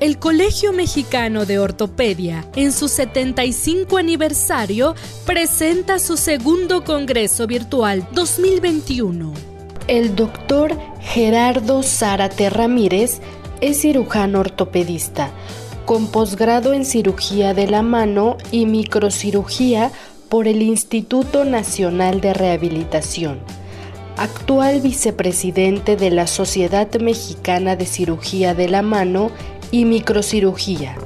el Colegio Mexicano de Ortopedia, en su 75 aniversario, presenta su segundo Congreso Virtual 2021. El doctor Gerardo Zárate Ramírez es cirujano ortopedista, con posgrado en cirugía de la mano y microcirugía por el Instituto Nacional de Rehabilitación actual vicepresidente de la Sociedad Mexicana de Cirugía de la Mano y Microcirugía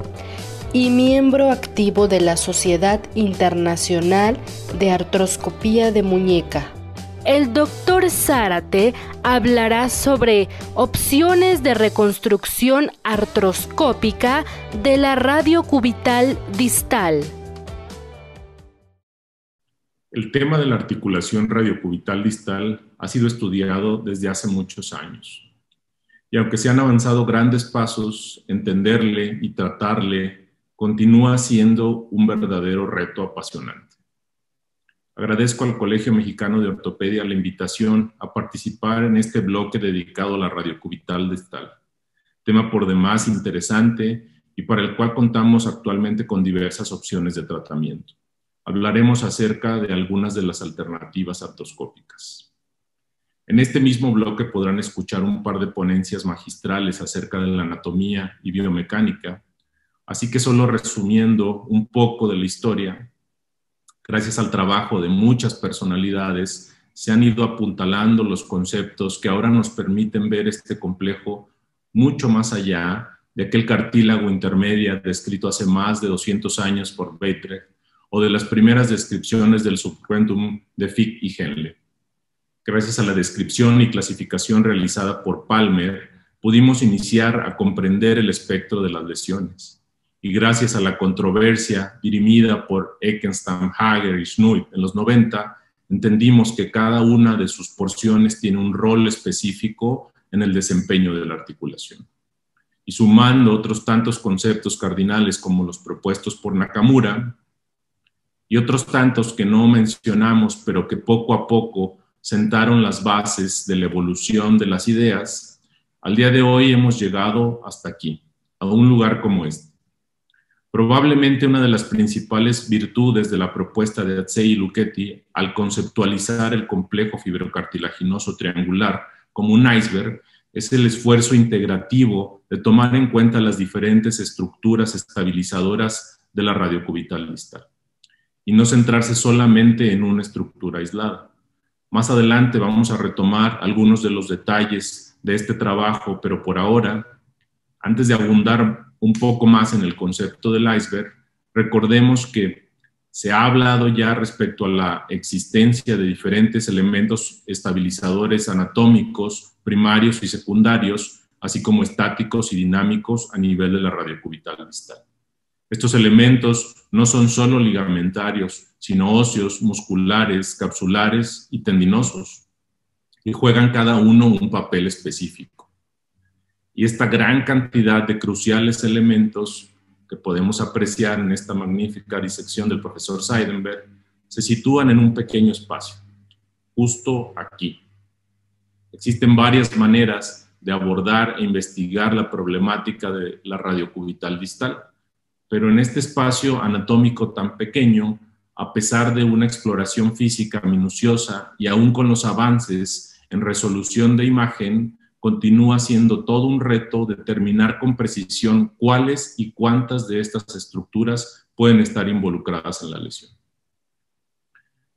y miembro activo de la Sociedad Internacional de Artroscopía de Muñeca. El doctor Zárate hablará sobre opciones de reconstrucción artroscópica de la radio cubital distal. El tema de la articulación radiocubital distal ha sido estudiado desde hace muchos años y aunque se han avanzado grandes pasos, entenderle y tratarle continúa siendo un verdadero reto apasionante. Agradezco al Colegio Mexicano de Ortopedia la invitación a participar en este bloque dedicado a la radiocubital distal, tema por demás interesante y para el cual contamos actualmente con diversas opciones de tratamiento. Hablaremos acerca de algunas de las alternativas artroscópicas. En este mismo bloque podrán escuchar un par de ponencias magistrales acerca de la anatomía y biomecánica, así que solo resumiendo un poco de la historia, gracias al trabajo de muchas personalidades, se han ido apuntalando los conceptos que ahora nos permiten ver este complejo mucho más allá de aquel cartílago intermedia descrito hace más de 200 años por Beitrecht o de las primeras descripciones del subquentum de Fick y Henle. Gracias a la descripción y clasificación realizada por Palmer, pudimos iniciar a comprender el espectro de las lesiones. Y gracias a la controversia dirimida por Eckenstam, Hager y Schnuit en los 90, entendimos que cada una de sus porciones tiene un rol específico en el desempeño de la articulación. Y sumando otros tantos conceptos cardinales como los propuestos por Nakamura y otros tantos que no mencionamos, pero que poco a poco sentaron las bases de la evolución de las ideas, al día de hoy hemos llegado hasta aquí, a un lugar como este. Probablemente una de las principales virtudes de la propuesta de Atsei y Luchetti al conceptualizar el complejo fibrocartilaginoso triangular como un iceberg es el esfuerzo integrativo de tomar en cuenta las diferentes estructuras estabilizadoras de la radiocubital distal y no centrarse solamente en una estructura aislada. Más adelante vamos a retomar algunos de los detalles de este trabajo, pero por ahora, antes de abundar un poco más en el concepto del iceberg, recordemos que se ha hablado ya respecto a la existencia de diferentes elementos estabilizadores anatómicos primarios y secundarios, así como estáticos y dinámicos a nivel de la radiocubital distal. Estos elementos no son solo ligamentarios, sino óseos, musculares, capsulares y tendinosos, y juegan cada uno un papel específico. Y esta gran cantidad de cruciales elementos que podemos apreciar en esta magnífica disección del profesor Seidenberg se sitúan en un pequeño espacio, justo aquí. Existen varias maneras de abordar e investigar la problemática de la radiocubital distal, pero en este espacio anatómico tan pequeño a pesar de una exploración física minuciosa y aún con los avances en resolución de imagen, continúa siendo todo un reto determinar con precisión cuáles y cuántas de estas estructuras pueden estar involucradas en la lesión.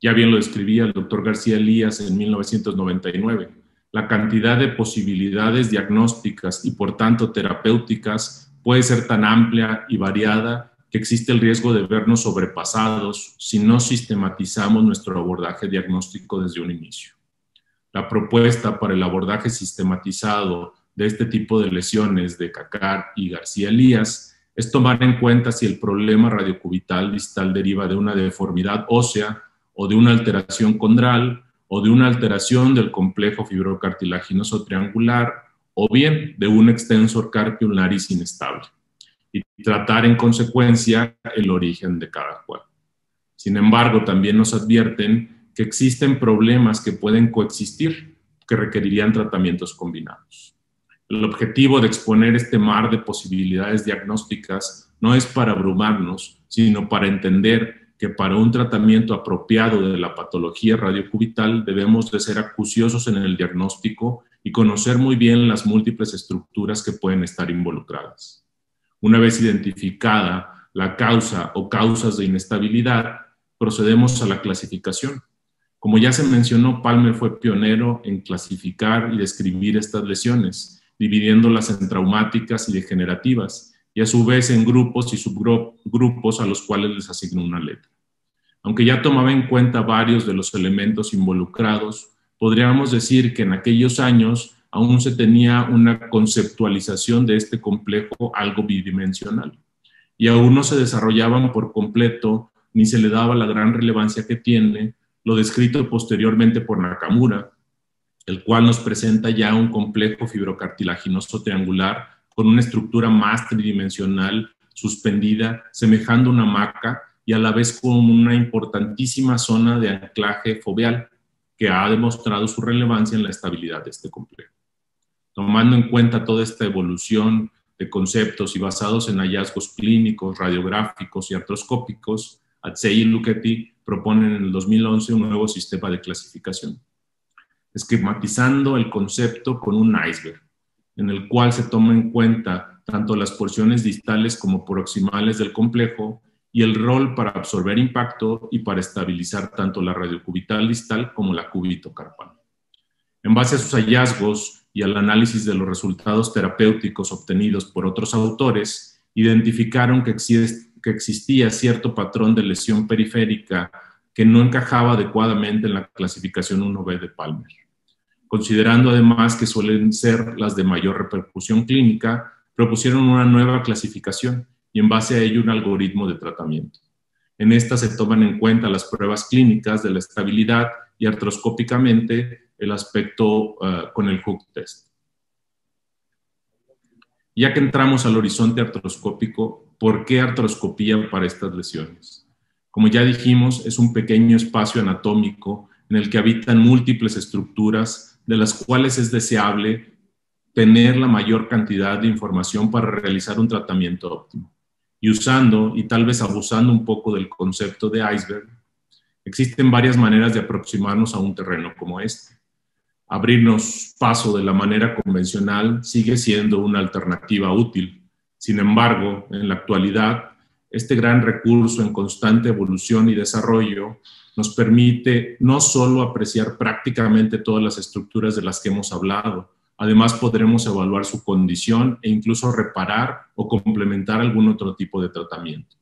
Ya bien lo describía el doctor García Elías en 1999. La cantidad de posibilidades diagnósticas y por tanto terapéuticas puede ser tan amplia y variada que existe el riesgo de vernos sobrepasados si no sistematizamos nuestro abordaje diagnóstico desde un inicio. La propuesta para el abordaje sistematizado de este tipo de lesiones de Cacar y García Elías es tomar en cuenta si el problema radiocubital distal deriva de una deformidad ósea o de una alteración condral o de una alteración del complejo fibrocartilaginoso triangular o bien de un extensor carpio ulnaris inestable y tratar en consecuencia el origen de cada cual. Sin embargo, también nos advierten que existen problemas que pueden coexistir, que requerirían tratamientos combinados. El objetivo de exponer este mar de posibilidades diagnósticas no es para abrumarnos, sino para entender que para un tratamiento apropiado de la patología radiocubital debemos de ser acuciosos en el diagnóstico y conocer muy bien las múltiples estructuras que pueden estar involucradas. Una vez identificada la causa o causas de inestabilidad, procedemos a la clasificación. Como ya se mencionó, Palmer fue pionero en clasificar y describir estas lesiones, dividiéndolas en traumáticas y degenerativas, y a su vez en grupos y subgrupos a los cuales les asignó una letra. Aunque ya tomaba en cuenta varios de los elementos involucrados, podríamos decir que en aquellos años aún se tenía una conceptualización de este complejo algo bidimensional. Y aún no se desarrollaban por completo ni se le daba la gran relevancia que tiene lo descrito posteriormente por Nakamura, el cual nos presenta ya un complejo fibrocartilaginoso triangular con una estructura más tridimensional suspendida, semejando una maca y a la vez con una importantísima zona de anclaje foveal que ha demostrado su relevancia en la estabilidad de este complejo. Tomando en cuenta toda esta evolución de conceptos y basados en hallazgos clínicos, radiográficos y artroscópicos, Atsei y Luchetti proponen en el 2011 un nuevo sistema de clasificación, esquematizando el concepto con un iceberg, en el cual se toma en cuenta tanto las porciones distales como proximales del complejo y el rol para absorber impacto y para estabilizar tanto la radiocubital distal como la cúbito carpal. En base a sus hallazgos y al análisis de los resultados terapéuticos obtenidos por otros autores, identificaron que, que existía cierto patrón de lesión periférica que no encajaba adecuadamente en la clasificación 1B de Palmer. Considerando además que suelen ser las de mayor repercusión clínica, propusieron una nueva clasificación y en base a ello un algoritmo de tratamiento. En esta se toman en cuenta las pruebas clínicas de la estabilidad y artroscópicamente el aspecto eh, con el hook test. Ya que entramos al horizonte artroscópico, ¿por qué artroscopía para estas lesiones? Como ya dijimos, es un pequeño espacio anatómico en el que habitan múltiples estructuras de las cuales es deseable tener la mayor cantidad de información para realizar un tratamiento óptimo y usando y tal vez abusando un poco del concepto de iceberg, existen varias maneras de aproximarnos a un terreno como este. Abrirnos paso de la manera convencional sigue siendo una alternativa útil. Sin embargo, en la actualidad, este gran recurso en constante evolución y desarrollo nos permite no solo apreciar prácticamente todas las estructuras de las que hemos hablado, Además, podremos evaluar su condición e incluso reparar o complementar algún otro tipo de tratamiento.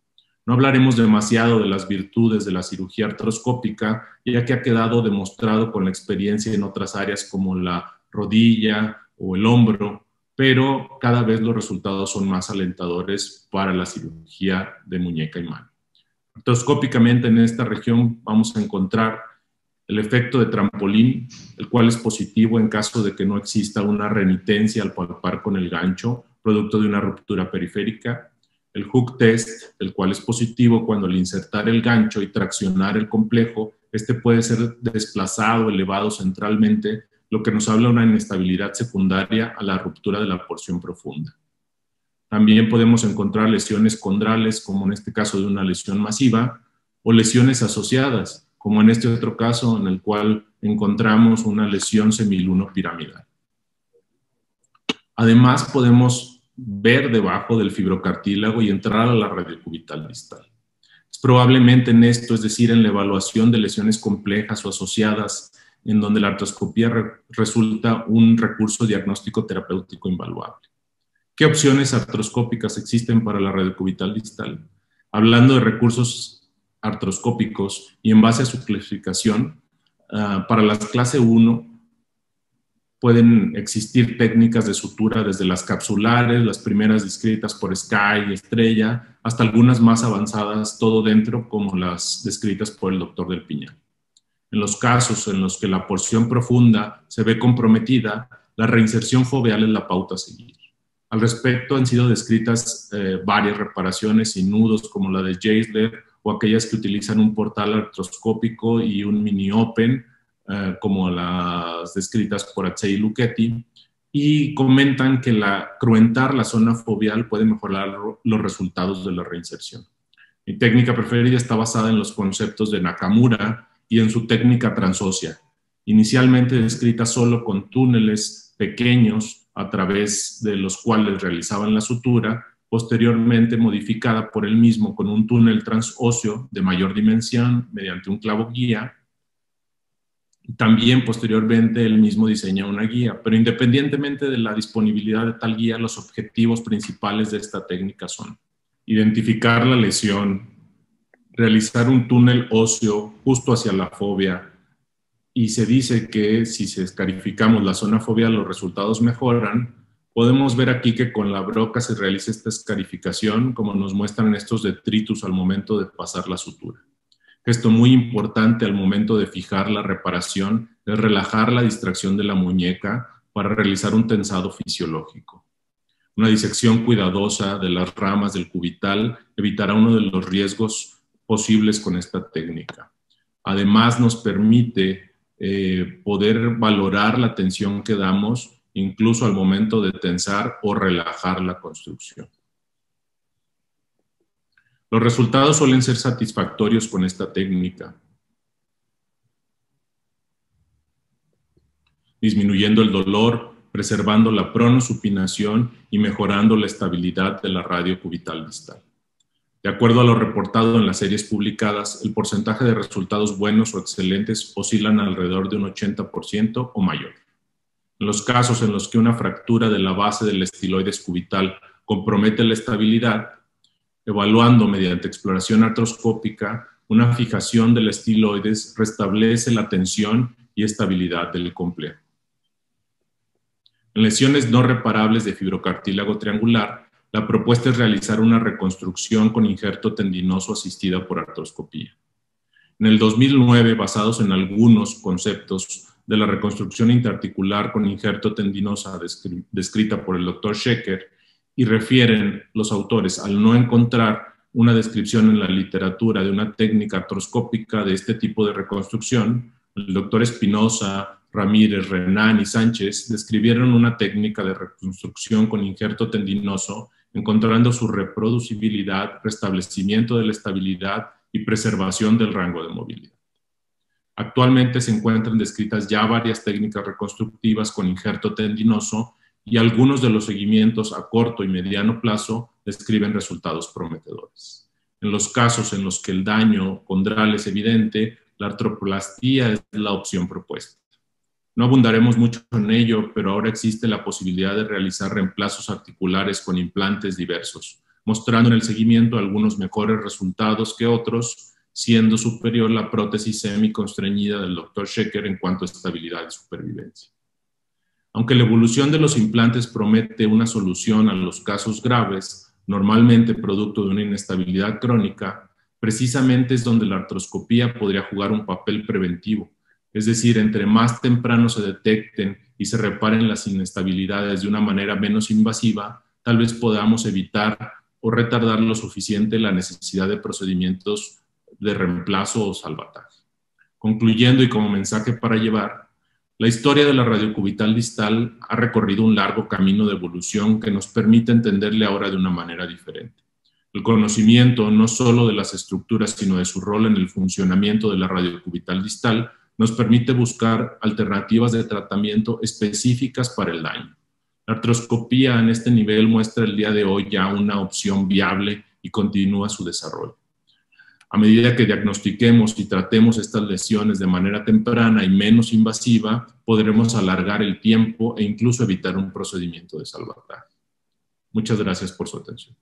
No hablaremos demasiado de las virtudes de la cirugía artroscópica, ya que ha quedado demostrado con la experiencia en otras áreas como la rodilla o el hombro, pero cada vez los resultados son más alentadores para la cirugía de muñeca y mano. Artroscópicamente en esta región vamos a encontrar el efecto de trampolín, el cual es positivo en caso de que no exista una renitencia al palpar con el gancho, producto de una ruptura periférica, el hook test, el cual es positivo cuando al insertar el gancho y traccionar el complejo, este puede ser desplazado, elevado centralmente, lo que nos habla de una inestabilidad secundaria a la ruptura de la porción profunda. También podemos encontrar lesiones condrales, como en este caso de una lesión masiva, o lesiones asociadas, como en este otro caso en el cual encontramos una lesión semiluno piramidal. Además, podemos ver debajo del fibrocartílago y entrar a la radiocubital distal. Es probablemente en esto, es decir, en la evaluación de lesiones complejas o asociadas, en donde la artroscopía resulta un recurso diagnóstico terapéutico invaluable. ¿Qué opciones artroscópicas existen para la radiocubital distal? Hablando de recursos artroscópicos y en base a su clasificación, ah, para la clase 1 pueden existir técnicas de sutura desde las capsulares, las primeras descritas por Sky y Estrella, hasta algunas más avanzadas, todo dentro, como las descritas por el doctor del Piñal. En los casos en los que la porción profunda se ve comprometida, la reinserción foveal es la pauta a seguir. Al respecto han sido descritas eh, varias reparaciones y nudos como la de Jaisler o aquellas que utilizan un portal artroscópico y un mini open, eh, como las descritas por Atsei Luchetti, y comentan que la, cruentar la zona fobial puede mejorar los resultados de la reinserción. Mi técnica preferida está basada en los conceptos de Nakamura y en su técnica transósea, inicialmente descrita solo con túneles pequeños a través de los cuales realizaban la sutura, posteriormente modificada por él mismo con un túnel transóseo de mayor dimensión mediante un clavo guía. También posteriormente él mismo diseña una guía, pero independientemente de la disponibilidad de tal guía, los objetivos principales de esta técnica son identificar la lesión, realizar un túnel óseo justo hacia la fobia, y se dice que si se escarificamos la zona fobial los resultados mejoran, podemos ver aquí que con la broca se realiza esta escarificación, como nos muestran estos detritus al momento de pasar la sutura. Esto muy importante al momento de fijar la reparación es relajar la distracción de la muñeca para realizar un tensado fisiológico. Una disección cuidadosa de las ramas del cubital evitará uno de los riesgos posibles con esta técnica. Además, nos permite eh, poder valorar la tensión que damos incluso al momento de tensar o relajar la construcción. Los resultados suelen ser satisfactorios con esta técnica, disminuyendo el dolor, preservando la pronosupinación y mejorando la estabilidad de la radio cubital distal. De acuerdo a lo reportado en las series publicadas, el porcentaje de resultados buenos o excelentes oscilan alrededor de un 80% o mayor. En los casos en los que una fractura de la base del estiloides cubital compromete la estabilidad, evaluando mediante exploración artroscópica, una fijación del estiloides restablece la tensión y estabilidad del complejo. En lesiones no reparables de fibrocartílago triangular, la propuesta es realizar una reconstrucción con injerto tendinoso asistida por artroscopía. En el 2009, basados en algunos conceptos de la reconstrucción interarticular con injerto tendinosa descrita por el doctor Shecker, y refieren los autores al no encontrar una descripción en la literatura de una técnica artroscópica de este tipo de reconstrucción, el doctor Espinosa, Ramírez, Renán y Sánchez describieron una técnica de reconstrucción con injerto tendinoso, encontrando su reproducibilidad, restablecimiento de la estabilidad y preservación del rango de movilidad. Actualmente se encuentran descritas ya varias técnicas reconstructivas con injerto tendinoso y algunos de los seguimientos a corto y mediano plazo describen resultados prometedores. En los casos en los que el daño condral es evidente, la artroplastía es la opción propuesta. No abundaremos mucho en ello, pero ahora existe la posibilidad de realizar reemplazos articulares con implantes diversos, mostrando en el seguimiento algunos mejores resultados que otros, siendo superior la prótesis semi-constreñida del Dr. Shecker en cuanto a estabilidad y supervivencia. Aunque la evolución de los implantes promete una solución a los casos graves, normalmente producto de una inestabilidad crónica, precisamente es donde la artroscopía podría jugar un papel preventivo es decir, entre más temprano se detecten y se reparen las inestabilidades de una manera menos invasiva, tal vez podamos evitar o retardar lo suficiente la necesidad de procedimientos de reemplazo o salvataje. Concluyendo y como mensaje para llevar, la historia de la radiocubital distal ha recorrido un largo camino de evolución que nos permite entenderle ahora de una manera diferente. El conocimiento no solo de las estructuras, sino de su rol en el funcionamiento de la radiocubital distal nos permite buscar alternativas de tratamiento específicas para el daño. La artroscopía en este nivel muestra el día de hoy ya una opción viable y continúa su desarrollo a medida que diagnostiquemos y tratemos estas lesiones de manera temprana y menos invasiva, podremos alargar el tiempo e incluso evitar un procedimiento de salvataje. Muchas gracias por su atención.